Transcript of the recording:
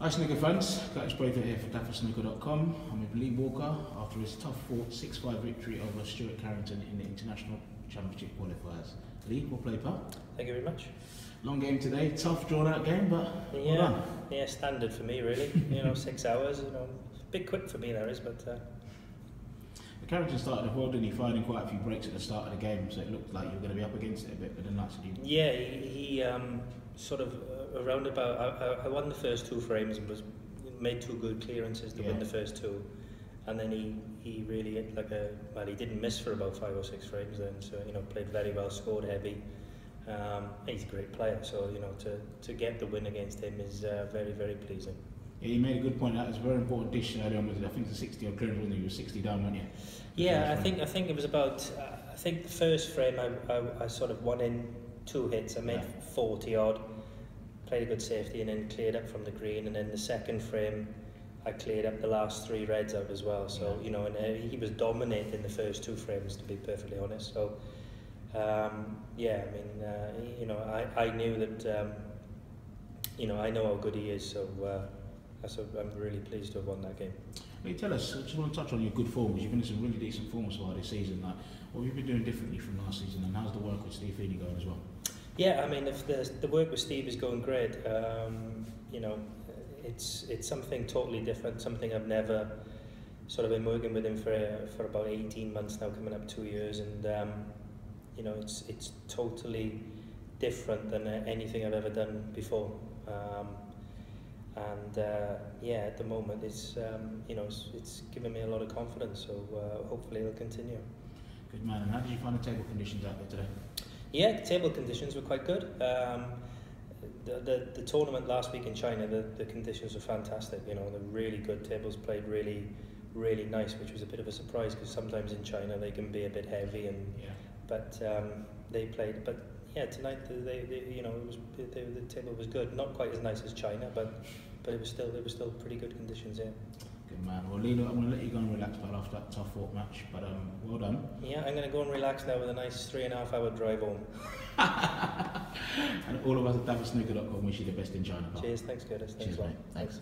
Hi snooker fans, Curtis Braithwaite here for DafaSnooker.com. I'm with Lee Walker after his tough fought 6-5 victory over Stuart Carrington in the International Championship qualifiers. Lee, well played part. Thank you very much. Long game today, tough drawn out game, but Yeah, well yeah, standard for me really. you know, six hours. You know, a bit quick for me there is, but uh, Started off well, didn't he? Finding quite a few breaks at the start of the game, so it looked like you were going to be up against it a bit, but then you. yeah, he, he um, sort of uh, around about. I, I- won the first two frames and was made two good clearances to Yeah. win the first two, and then he he really like a well, he didn't miss for about five or six frames then. So you know, played very well, scored heavy. Um, he's a great player, so you know to to get the win against him is uh, very very pleasing. You made a good point. That was a very important dish early on. Was it? I think the 60 odd clearance, wasn't it? You were 60 down, weren't you? Yeah, I think I think it was about. Uh, I think the first frame I, I, I sort of won in two hits. I made Yeah. 40 odd, played a good safety, and then cleared up from the green. And then the second frame, I cleared up the last three reds out as well. So you know, and uh, he was dominating the first two frames, to be perfectly honest. So um, yeah, I mean, uh, you know, I, I knew that. Um, you know, I know how good he is. So. Uh, so I'm really pleased to have won that game. Lee, tell us, I just want to touch on your good form, you've been in some really decent form so far this season. Like, what have you been doing differently from last season, and how's the work with Steve Feeney going as well? Yeah, I mean, if the the work with Steve is going great, um, you know, it's it's something totally different, something I've never sort of been working with him for for about 18 months now, coming up two years, and um, you know, it's it's totally different than anything I've ever done before. Um, and uh, yeah, at the moment, it's um, you know, it's, it's given me a lot of confidence. So uh, hopefully, it'll continue. Good man. And how did you find the table conditions out there today? Yeah, the table conditions were quite good. Um, the, the, the tournament last week in China, the, the conditions were fantastic. You know, the really good tables played really, really nice, which was a bit of a surprise because sometimes in China they can be a bit heavy. And Yeah. but um, they played. But yeah, tonight they, they, they you know it was they, the table was good. Not quite as nice as China, but but it was still it was still pretty good conditions. Yeah. Good man. Well, look, I'm going to let you go and relax, pal, after that tough fought match. But um, well done. Yeah, I'm going to go and relax now with a nice three and a half hour drive home. and all of us at DafaSnooker.com wish you the best in China, pal. Cheers, thanks, Curtis. Thanks Cheers, mate. Thanks.